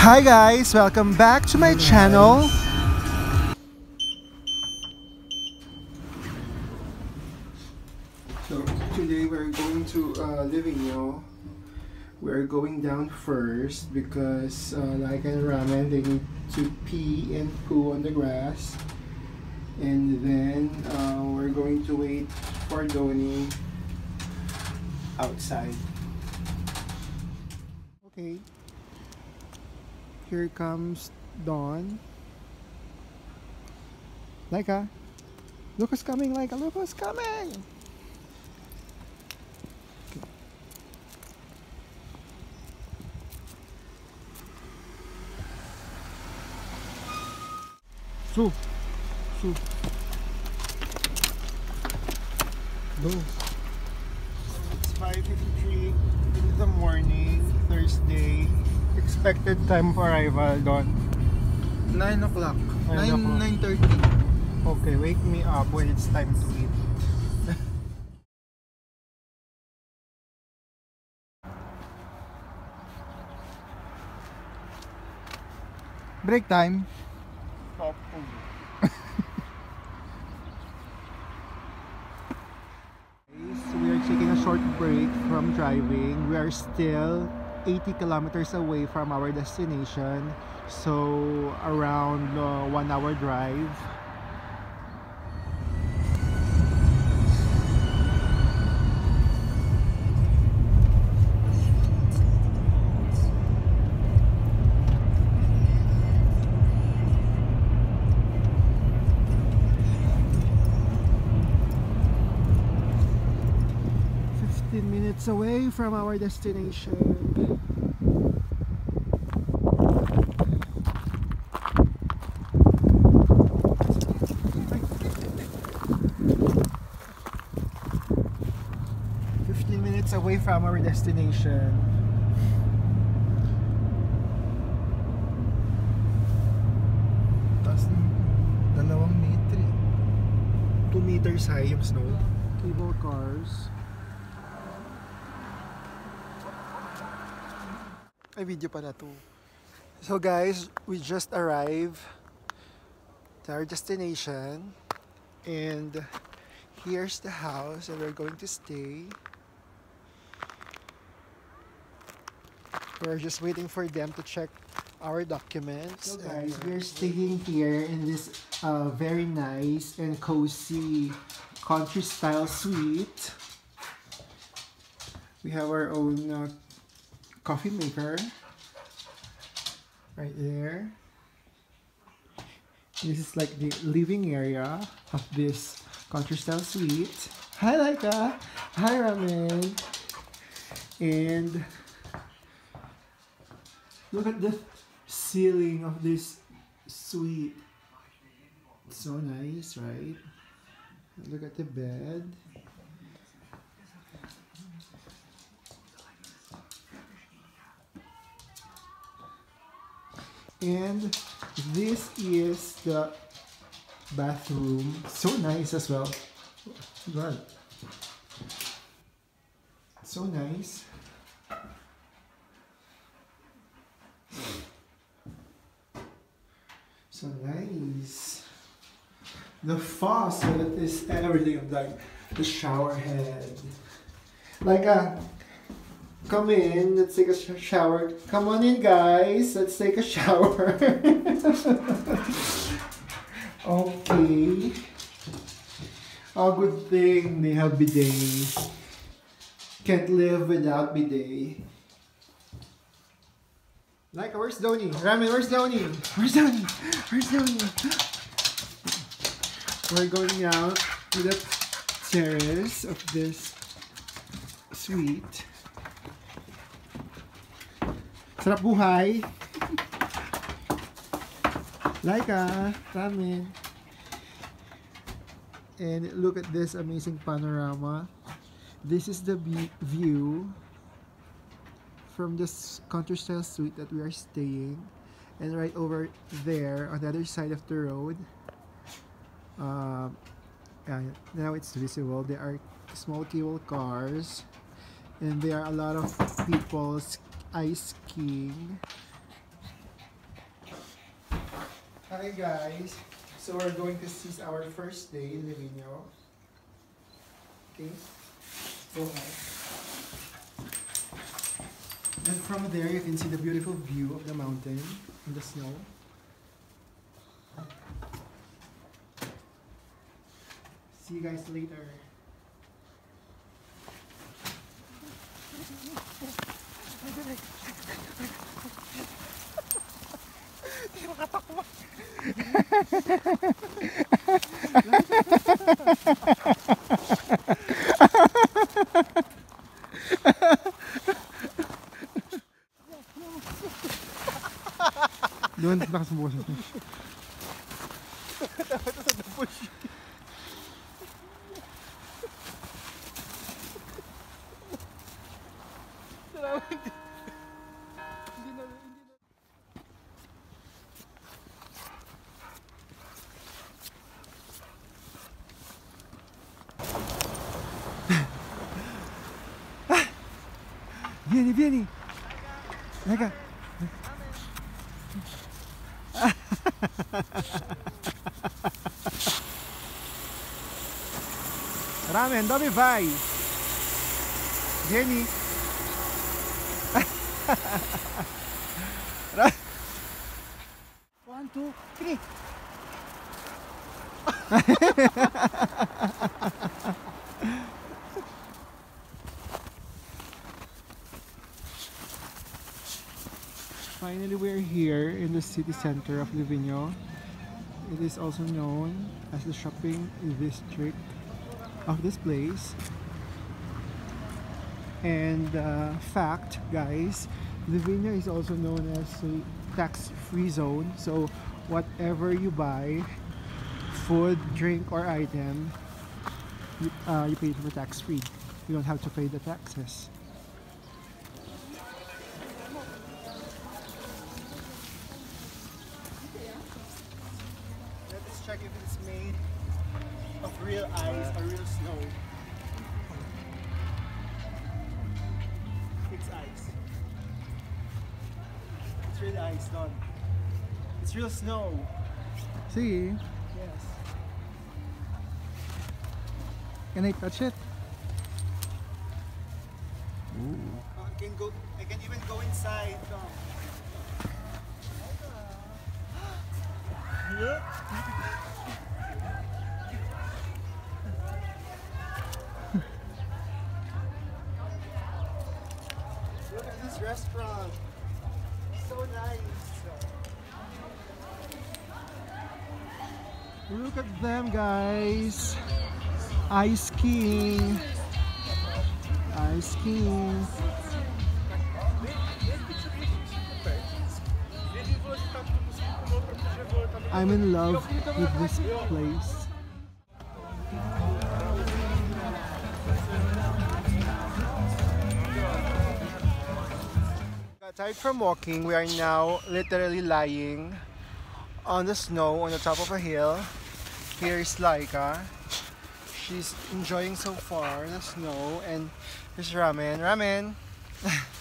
Hi guys, welcome back to my channel. So today we're going to uh, Livigno. We're going down first because uh, like in ramen they need to pee and poo on the grass. And then uh, we're going to wait for Donnie outside. Okay. Here comes Don. Laika. Look who's coming, Laika. Look who's coming. Su. Su. Go. It's 5.53 in the morning, Thursday. Expected time of arrival, Don. 9 o'clock. Nine 9, 9.30. Okay, wake me up when it's time to eat. Break time. Stop. So we are taking a short break from driving. We are still 80 kilometers away from our destination. So around uh, one hour drive. Fifteen minutes away from our destination. Minutes away from our destination. Ng dalawang metri. 2 meters high yung snow. Cable cars. Ay, video pala to. So guys, we just arrived to our destination. And here's the house that we're going to stay. We're just waiting for them to check our documents. So guys, we're staying here in this uh, very nice and cozy country style suite. We have our own uh, coffee maker right there. This is like the living area of this country style suite. Hi Laika! Hi Ramen! And look at the ceiling of this suite. So nice, right? Look at the bed. And this is the bathroom. So nice as well. God. So nice. So nice. The faucet is everything like the shower head. Like uh come in, let's take a sh- shower. Come on in guys, let's take a shower. okay. Oh good thing they have bidet. Can't live without bidet. Like, where's Donnie? Ramen, where's Donnie? Where's Donnie? Where's Donnie? We're going out to the terrace of this suite. Sarap buhay. Laika, ah, ramen. And look at this amazing panorama. This is the view from this country style suite that we are staying and right over there on the other side of the road uh, yeah, now it's visible there are small cable cars and there are a lot of people ice skiing Hi guys. So we're going to seize our first day in Livigno. Okay. Go out. And from there you can see the beautiful view of the mountain and the snow. See you guys later. Das ist ein Busch. Vieni, vieni. Raga. Raga. Ramen, dove vai? Vieni. One, two, three. Here in the city center of Livigno. It is also known as the shopping district of this place. And uh, fact, guys, Livigno is also known as a tax-free zone. So whatever you buy, food, drink, or item, you, uh, you pay for tax-free. You don't have to pay the taxes. Check if it's made of real ice or real snow. It's ice. It's real ice, Don. It's real snow. See, Yes. can I touch it? Ooh. I can go. I can even go inside. Dom. Look. At this restaurant. So nice. Look at them, guys. Ice skiing. Ice skiing. I'm in love with this place. Aside from walking, we are now literally lying on the snow on the top of a hill. Here is Laika. She's enjoying so far the snow and there's ramen. Ramen!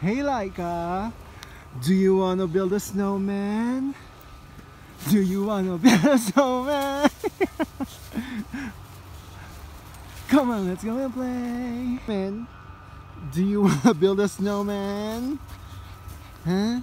Hey Laika, do you wanna build a snowman? Do you wanna build a snowman? Come on, let's go and play. Man, do you wanna build a snowman? Huh?